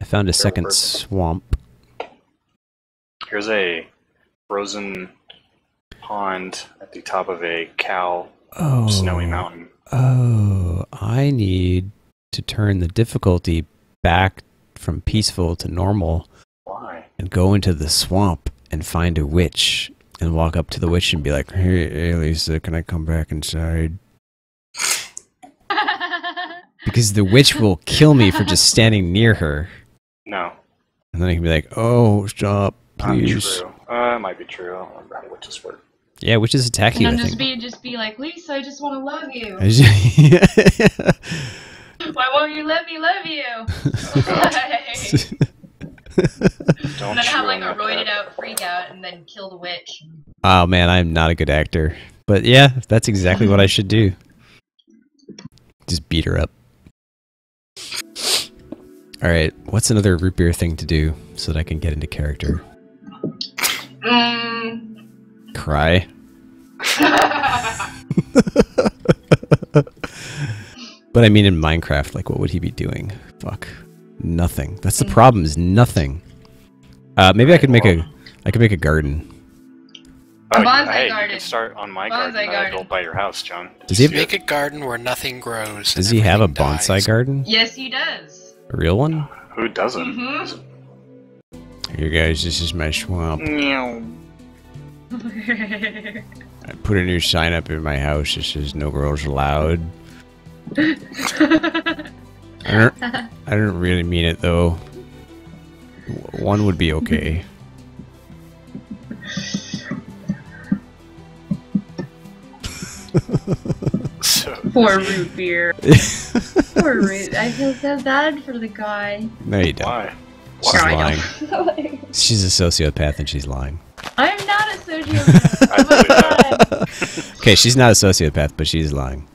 I found a Sure, second perfect. swamp. Here's a frozen pond at the top of a cow Oh, snowy mountain. Oh, I need to turn the difficulty back from peaceful to normal Why? and go into the swamp and find a witch and walk up to the witch and be like, "Hey, hey Lisa, can I come back inside?" Because the witch will kill me for just standing near her, No, and then I can be like, "Oh, stop, not please." true. Uh, it might be true. I don't remember how witches work. Yeah, witches attack and you. I then just think. be just be like, Lisa, I just want to love you. I Why won't you let me love you? Don't and then have like a roided crap. out freak out and then kill the witch. oh man, I'm not a good actor, but yeah, that's exactly what I should do. Just beat her up. All right, what's another root beer thing to do so that I can get into character? Mm. Cry. But I mean, in Minecraft, like, what would he be doing? Fuck, nothing. That's the problem. Is nothing. Uh, maybe I could make a, I could make a garden. A Oh, bonsai hey, you garden. can start on my Bonsai garden that I garden. built by your house, John. Did Does he have- Make a garden where nothing grows. Does he have a bonsai dies. garden? yes, he does. A real one? Who doesn't? Mhm. Here, guys, this is my swamp. Meow. I put a new sign up in my house that says "No girls allowed." I don't, I don't really mean it though. One would be okay. So, Poor root beer. Poor root. I feel so bad for the guy. No, you don't. why? She's Sure, I lying. She's a sociopath and she's lying. I'm not a sociopath. I believe that. Okay, she's not a sociopath, but she's lying.